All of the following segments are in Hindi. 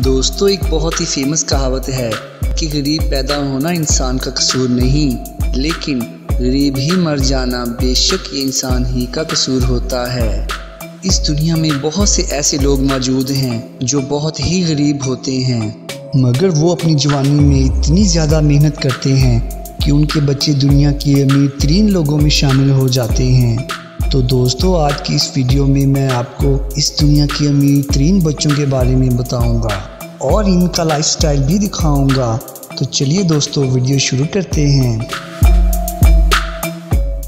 दोस्तों, एक बहुत ही फ़ेमस कहावत है कि गरीब पैदा होना इंसान का कसूर नहीं, लेकिन गरीब ही मर जाना बेशक ये इंसान ही का कसूर होता है। इस दुनिया में बहुत से ऐसे लोग मौजूद हैं जो बहुत ही गरीब होते हैं, मगर वो अपनी जवानी में इतनी ज़्यादा मेहनत करते हैं कि उनके बच्चे दुनिया के अमीर तरीन लोगों में शामिल हो जाते हैं। तो दोस्तों, आज की इस वीडियो में मैं आपको इस दुनिया के अमीर तरीन बच्चों के बारे में बताऊँगा और इनका लाइफस्टाइल भी दिखाऊँगा। तो चलिए दोस्तों, वीडियो शुरू करते हैं।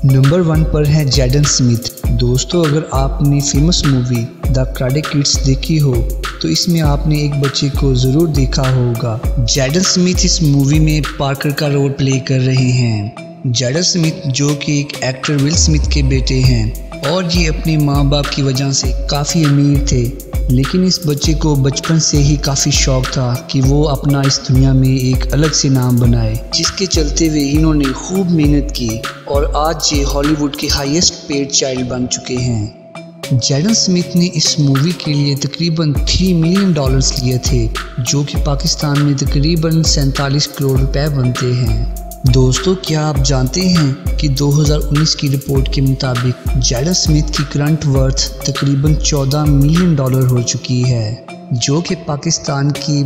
नंबर वन पर है जैडन स्मिथ दोस्तों, अगर आपने famous movie the karate kids देखी हो तो इसमें आपने एक बच्चे को ज़रूर देखा होगा। जैडन स्मिथ इस मूवी में पार्कर का रोल प्ले कर रहे हैं। जैडर स्मिथ, जो कि एक एक्टर विल स्मिथ के बेटे हैं, और ये अपने माँ बाप की वजह से काफ़ी अमीर थे। लेकिन इस बच्चे को बचपन से ही काफ़ी शौक था कि वो अपना इस दुनिया में एक अलग से नाम बनाए, जिसके चलते हुए इन्होंने खूब मेहनत की, और आज ये हॉलीवुड के हाईएस्ट पेड चाइल्ड बन चुके हैं। जैडन स्मिथ ने इस मूवी के लिए तकरीबन थ्री मिलियन डॉलर्स लिए थे, जो कि पाकिस्तान में तकरीबन सैंतालीस करोड़ रुपए बनते हैं। दोस्तों, क्या आप जानते हैं कि 2019 की रिपोर्ट के मुताबिक जैडन स्मिथ की करंट वर्थ तकरीबन 14 मिलियन डॉलर हो चुकी है, जो कि पाकिस्तान की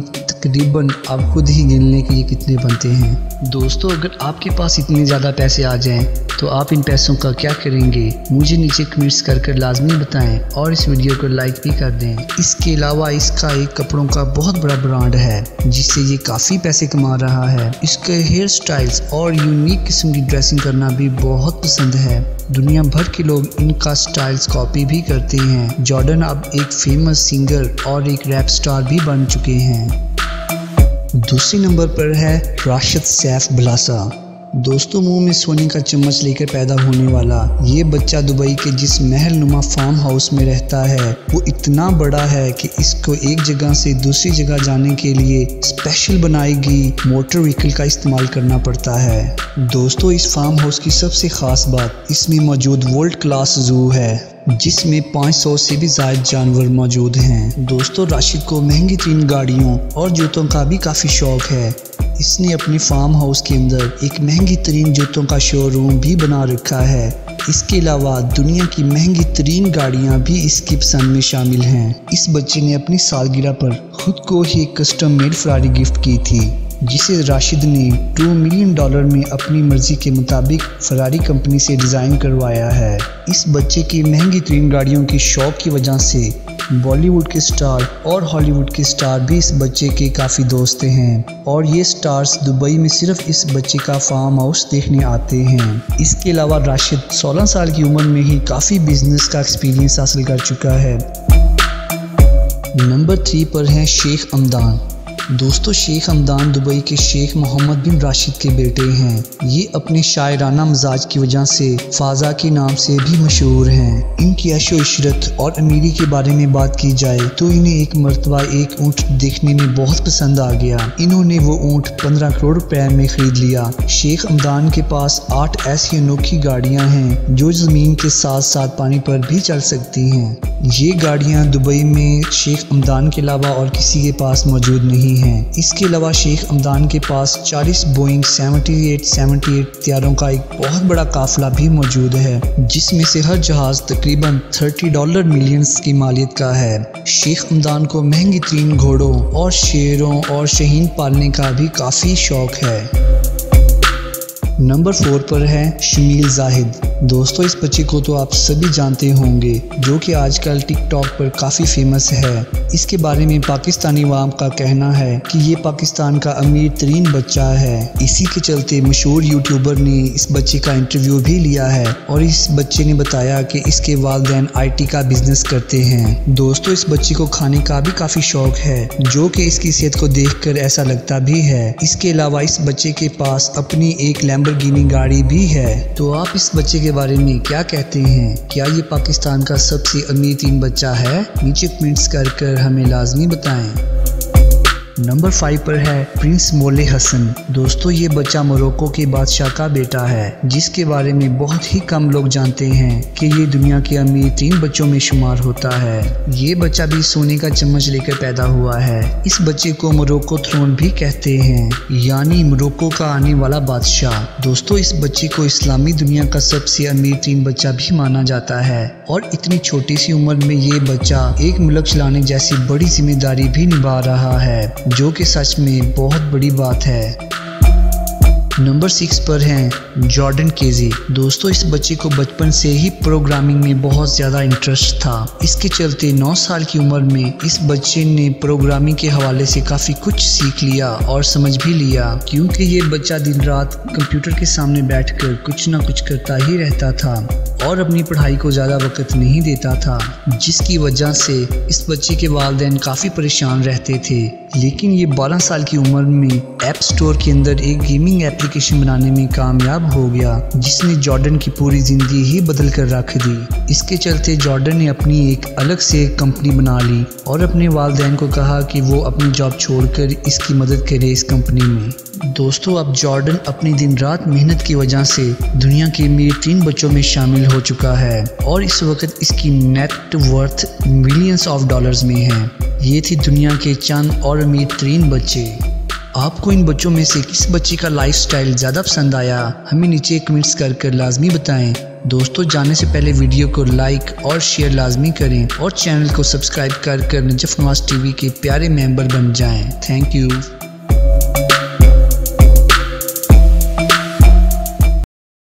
तकरीबन आप खुद ही गिन लें कि ये कितने बनते हैं। दोस्तों, अगर आपके पास इतने ज़्यादा पैसे आ जाएँ तो आप इन पैसों का क्या करेंगे? मुझे नीचे कमेंट्स कर कर लाजमी बताएँ और इस वीडियो को लाइक भी कर दें। इसके अलावा इसका एक कपड़ों का बहुत बड़ा ब्रांड है, जिससे ये काफ़ी पैसे कमा रहा है। इसके हेयर स्टाइल्स और यूनिक किस्म की ड्रेसिंग करना भी बहुत पसंद है। दुनिया भर के लोग इनका स्टाइल्स कॉपी भी करते हैं। जॉर्डन अब एक फ़ेमस सिंगर और एक रैप स्टार भी बन चुके हैं। दूसरे नंबर पर है राशिद सैफ बलासा। दोस्तों, मुँह में सोने का चम्मच लेकर पैदा होने वाला ये बच्चा दुबई के जिस महल नुमा फार्म हाउस में रहता है, वो इतना बड़ा है कि इसको एक जगह से दूसरी जगह जाने के लिए स्पेशल बनाई गई मोटर व्हीकल का इस्तेमाल करना पड़ता है। दोस्तों, इस फार्म हाउस की सबसे खास बात इसमें मौजूद वर्ल्ड क्लास जू है, जिसमें 500 से भी ज़्यादा जानवर मौजूद हैं। दोस्तों, राशिद को महँगी तीन गाड़ियों और जूतों का भी काफ़ी शौक है। इसने अपनी फार्म हाउस के अंदर एक महँगी तरीन जूतों का शोरूम भी बना रखा है। इसके अलावा दुनिया की महँगी तरीन गाड़ियाँ भी इसकी पसंद में शामिल हैं। इस बच्चे ने अपनी सालगिरह पर खुद को ही कस्टम मेड फरारी गिफ्ट की थी। जिसे राशिद ने टू मिलियन डॉलर में अपनी मर्ज़ी के मुताबिक फरारी कंपनी से डिज़ाइन करवाया है। इस बच्चे की महँगी तरीन गाड़ियों की शौक की वजह से बॉलीवुड के स्टार और हॉलीवुड के स्टार भी इस बच्चे के काफ़ी दोस्त हैं। और ये स्टार्स दुबई में सिर्फ़ इस बच्चे का फार्म हाउस देखने आते हैं। इसके अलावा राशिद 16 साल की उम्र में ही काफ़ी बिज़नेस का एक्सपीरियंस हासिल कर चुका है। नंबर थ्री पर है शेख अमदान। दोस्तों, शेख हमदान दुबई के शेख मोहम्मद बिन राशिद के बेटे हैं। ये अपने शायराना मिजाज की वजह से फाजा के नाम से भी मशहूर हैं। इनकी अशो इशरत और अमीरी के बारे में बात की जाए तो इन्हें एक मरतबा एक ऊँट देखने में बहुत पसंद आ गया। इन्होंने वो ऊँट पंद्रह करोड़ रुपए में खरीद लिया। शेख हमदान के पास आठ ऐसी अनोखी गाड़ियाँ हैं, जो ज़मीन के साथ साथ पानी पर भी चल सकती हैं। ये गाड़ियाँ दुबई में शेख हमदान के अलावा और किसी के पास मौजूद नहीं रही हैं। इसके अलावा शेख अमदान के पास 40 बोइंग 78 78 त्यारों का एक बहुत बड़ा काफिला भी मौजूद है, जिसमें से हर जहाज़ तकरीबन 30 डॉलर मिलियंस की मालियत का है। शेख अमदान को महँगी तीन घोड़ों और शेरों और शहीन पालने का भी काफ़ी शौक है। नंबर फोर पर है शमील जाहिद। दोस्तों, इस बच्चे को तो आप सभी जानते होंगे, जो कि आजकल टिकटॉक पर काफ़ी फ़ेमस है। इसके बारे में पाकिस्तानी वाम का कहना है कि ये पाकिस्तान का अमीर तरीन बच्चा है। इसी के चलते मशहूर यूट्यूबर ने इस बच्चे का इंटरव्यू भी लिया है और इस बच्चे ने बताया कि इसके वालदेन आई का बिज़नेस करते हैं। दोस्तों, इस बच्चे को खाने का भी काफ़ी शौक है, जो कि इसकी सेहत को देख ऐसा लगता भी है। इसके अलावा इस बच्चे के पास अपनी एक लैम्बरगिनी गाड़ी भी है। तो आप इस बच्चे के बारे में क्या कहते हैं? क्या ये पाकिस्तान का सबसे अमीर तीन बच्चा है? नीचे कमेंट्स कर कर हमें लाजमी बताएँ। नंबर फाइव पर है प्रिंस मोले हसन। दोस्तों, ये बच्चा मोरक्को के बादशाह का बेटा है, जिसके बारे में बहुत ही कम लोग जानते हैं कि ये दुनिया के अमीर तीन बच्चों में शुमार होता है। ये बच्चा भी सोने का चम्मच लेकर पैदा हुआ है। इस बच्चे को मोरक्को थ्रोन भी कहते हैं, यानी मोरक्को का आने वाला बादशाह। दोस्तों, इस बच्चे को इस्लामी दुनिया का सबसे अमीर तीन बच्चा भी माना जाता है, और इतनी छोटी सी उम्र में ये बच्चा एक मुल्क चलाने जैसी बड़ी ज़िम्मेदारी भी निभा रहा है। जो कि सच में बहुत बड़ी बात है। नंबर सिक्स पर हैं जॉर्डन केजी। दोस्तों, इस बच्चे को बचपन से ही प्रोग्रामिंग में बहुत ज़्यादा इंटरेस्ट था। इसके चलते 9 साल की उम्र में इस बच्चे ने प्रोग्रामिंग के हवाले से काफ़ी कुछ सीख लिया और समझ भी लिया। क्योंकि ये बच्चा दिन रात कंप्यूटर के सामने बैठकर कुछ ना कुछ करता ही रहता था और अपनी पढ़ाई को ज़्यादा वक्त नहीं देता था, जिसकी वजह से इस बच्चे के वालदेन काफ़ी परेशान रहते थे। लेकिन ये 12 साल की उम्र में ऐप स्टोर के अंदर एक गेमिंग एप्लीकेशन बनाने में कामयाब हो गया, जिसने जॉर्डन की पूरी ज़िंदगी ही बदल कर रख दी। इसके चलते जॉर्डन ने अपनी एक अलग से कंपनी बना ली और अपने वालदेन को कहा कि वो अपनी जॉब छोड़कर इसकी मदद करे इस कंपनी में। दोस्तों, अब जॉर्डन अपनी दिन रात मेहनत की वजह से दुनिया के अमीर तीन बच्चों में शामिल हो चुका है और इस वक्त इसकी net worth millions of dollars में है। ये थी दुनिया के चंद और अमीर तीन बच्चे। आपको इन बच्चों में से किस बच्चे का लाइफ स्टाइल ज़्यादा पसंद आया? हमें नीचे कमेंट्स कर कर लाजमी बताएँ। दोस्तों, जाने से पहले वीडियो को लाइक और शेयर लाजमी करें और चैनल को सब्सक्राइब कर कर नजफ नवाज़ टीवी के प्यारे मेंबर बन जाएँ। Thank you